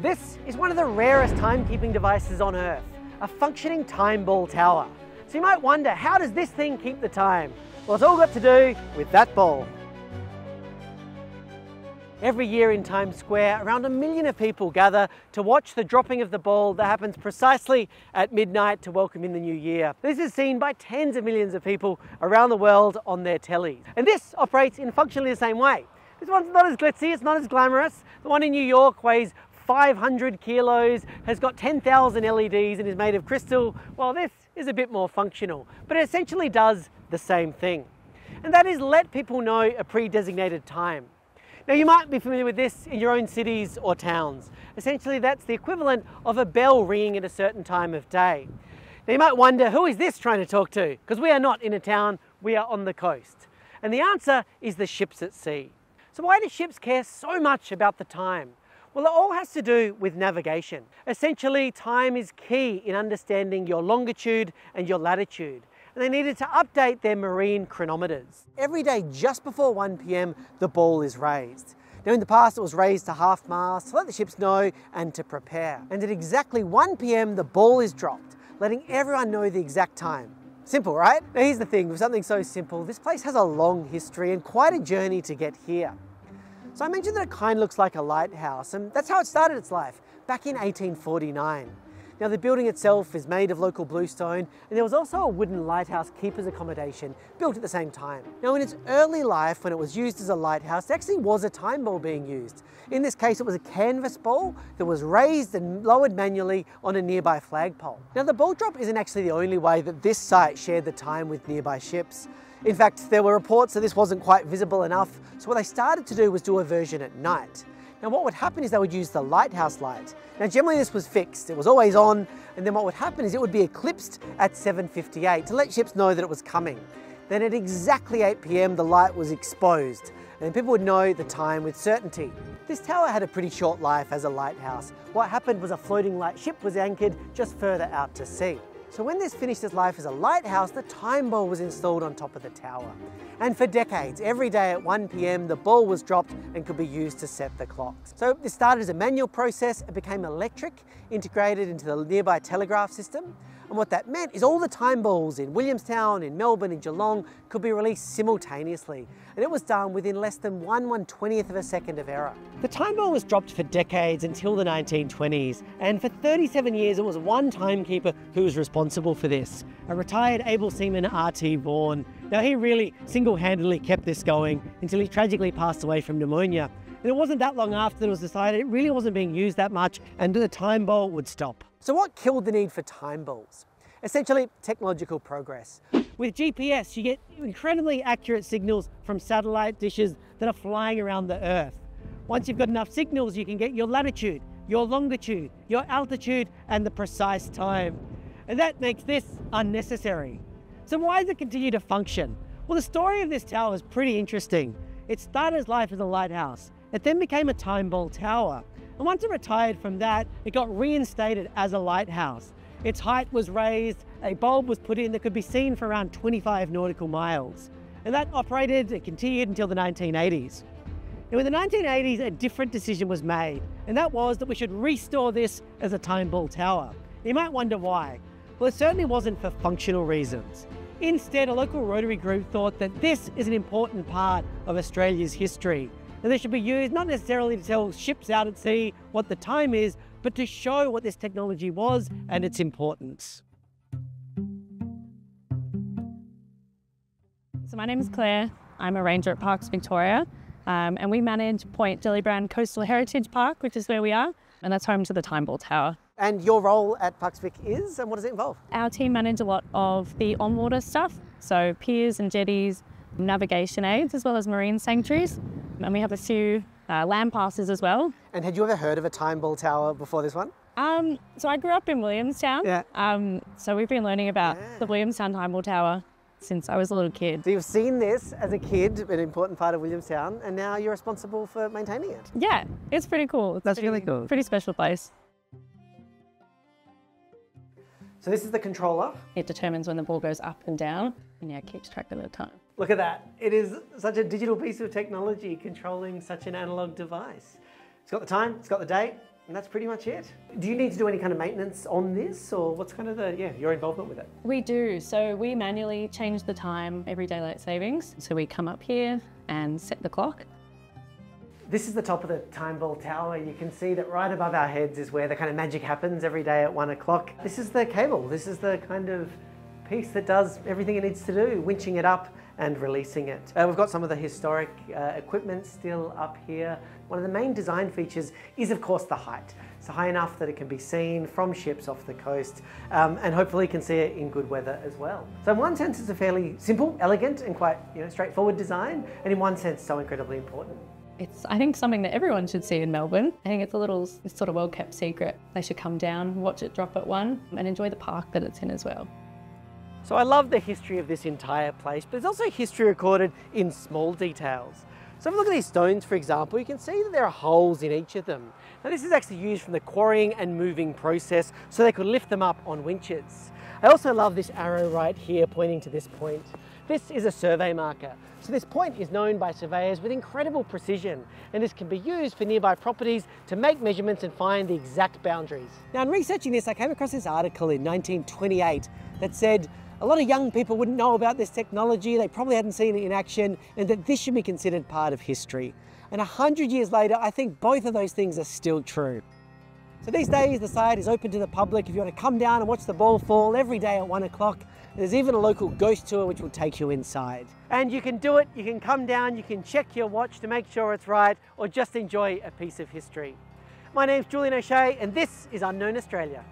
This is one of the rarest timekeeping devices on Earth, a functioning time ball tower. So you might wonder, how does this thing keep the time? Well, it's all got to do with that ball. Every year in Times Square, around a million of people gather to watch the dropping of the ball that happens precisely at midnight to welcome in the new year. This is seen by tens of millions of people around the world on their tellies. And this operates in functionally the same way. This one's not as glitzy, it's not as glamorous. The one in New York weighs 500 kilos, has got 10,000 LEDs and is made of crystal. Well, this is a bit more functional, but it essentially does the same thing. And that is let people know a pre-designated time. Now you might be familiar with this in your own cities or towns. Essentially that's the equivalent of a bell ringing at a certain time of day. Now you might wonder, who is this trying to talk to? Because we are not in a town, we are on the coast. And the answer is the ships at sea. So why do ships care so much about the time? Well, it all has to do with navigation. Essentially, time is key in understanding your longitude and your latitude and they needed to update their marine chronometers. Every day just before 1 p.m. the ball is raised. Now in the past it was raised to half mast to let the ships know and to prepare. And at exactly 1 p.m. the ball is dropped, letting everyone know the exact time. Simple, right? Now here's the thing, with something so simple, this place has a long history and quite a journey to get here. So I mentioned that it kind of looks like a lighthouse, and that's how it started its life, back in 1849. Now the building itself is made of local bluestone and there was also a wooden lighthouse keeper's accommodation built at the same time. Now in its early life when it was used as a lighthouse there actually was a time ball being used. In this case it was a canvas ball that was raised and lowered manually on a nearby flagpole. Now the ball drop isn't actually the only way that this site shared the time with nearby ships. In fact, there were reports that this wasn't quite visible enough, so what they started to do was do a version at night. Now what would happen is they would use the lighthouse light. Now generally this was fixed, it was always on, and then what would happen is it would be eclipsed at 7.58 to let ships know that it was coming. Then at exactly 8 p.m. the light was exposed, and people would know the time with certainty. This tower had a pretty short life as a lighthouse. What happened was a floating light ship was anchored just further out to sea. So when this finished its life as a lighthouse, the time ball was installed on top of the tower. And for decades, every day at 1 p.m., the ball was dropped and could be used to set the clocks. So this started as a manual process, it became electric, integrated into the nearby telegraph system. And what that meant is all the time balls in Williamstown, in Melbourne, in Geelong could be released simultaneously. And it was done within less than 1 120th of a second of error. The time ball was dropped for decades until the 1920s. And for 37 years, it was one timekeeper who was responsible for this, a retired able seaman R.T. Vaughan. Now, he really single handedly kept this going until he tragically passed away from pneumonia. And it wasn't that long after it was decided it really wasn't being used that much and the time ball would stop. So what killed the need for time balls? Essentially, technological progress. With GPS, you get incredibly accurate signals from satellite dishes that are flying around the Earth. Once you've got enough signals, you can get your latitude, your longitude, your altitude, and the precise time. And that makes this unnecessary. So why does it continue to function? Well, the story of this tower is pretty interesting. It started its life as a lighthouse. It then became a time ball tower. And once it retired from that, it got reinstated as a lighthouse. Its height was raised, a bulb was put in that could be seen for around 25 nautical miles. And that operated and continued until the 1980s. And in the 1980s, a different decision was made, and that was that we should restore this as a time ball tower. You might wonder why. Well, it certainly wasn't for functional reasons. Instead, a local Rotary group thought that this is an important part of Australia's history and they should be used not necessarily to tell ships out at sea what the time is, but to show what this technology was and its importance. So my name is Claire. I'm a ranger at Parks Victoria, um, and we manage Point Gellibrand Coastal Heritage Park, which is where we are, and that's home to the Time Ball Tower. And your role at Parks Vic is, and what does it involve? Our team manage a lot of the on-water stuff, so piers and jetties, navigation aids, as well as marine sanctuaries. And we have a few uh, land passes as well. And had you ever heard of a time ball tower before this one? Um, so I grew up in Williamstown. Yeah. Um, so we've been learning about yeah. the Williamstown Time Ball Tower since I was a little kid. So you've seen this as a kid, an important part of Williamstown, and now you're responsible for maintaining it. Yeah, it's pretty cool. It's That's pretty, really cool. Pretty special place. So this is the controller. It determines when the ball goes up and down, and yeah, keeps track of the time. Look at that. It is such a digital piece of technology controlling such an analog device. It's got the time, it's got the date, And that's pretty much it. Do you need to do any kind of maintenance on this or what's kind of the, yeah, your involvement with it? We do. So we manually change the time every daylight savings. So we come up here and set the clock. This is the top of the Time Ball Tower. You can see that right above our heads is where the kind of magic happens every day at one o'clock. This is the cable. This is the kind of piece that does everything it needs to do, winching it up and releasing it. Uh, we've got some of the historic uh, equipment still up here. One of the main design features is of course the height. So high enough that it can be seen from ships off the coast um, and hopefully you can see it in good weather as well. So in one sense it's a fairly simple, elegant and quite you know, straightforward design and in one sense so incredibly important. It's, I think, something that everyone should see in Melbourne. I think it's a little, it's sort of well kept secret. They should come down, watch it drop at one, and enjoy the park that it's in as well. So I love the history of this entire place, but there's also history recorded in small details. So if you look at these stones, for example, you can see that there are holes in each of them. Now this is actually used from the quarrying and moving process, so they could lift them up on winches. I also love this arrow right here pointing to this point. This is a survey marker. So this point is known by surveyors with incredible precision, and this can be used for nearby properties to make measurements and find the exact boundaries. Now in researching this, I came across this article in 1928 that said a lot of young people wouldn't know about this technology, they probably hadn't seen it in action, and that this should be considered part of history. And a hundred years later, I think both of those things are still true. So these days, the site is open to the public if you want to come down and watch the ball fall every day at one o'clock. There's even a local ghost tour which will take you inside. And you can do it, you can come down, you can check your watch to make sure it's right, or just enjoy a piece of history. My name's Julian O'Shea, and this is Unknown Australia.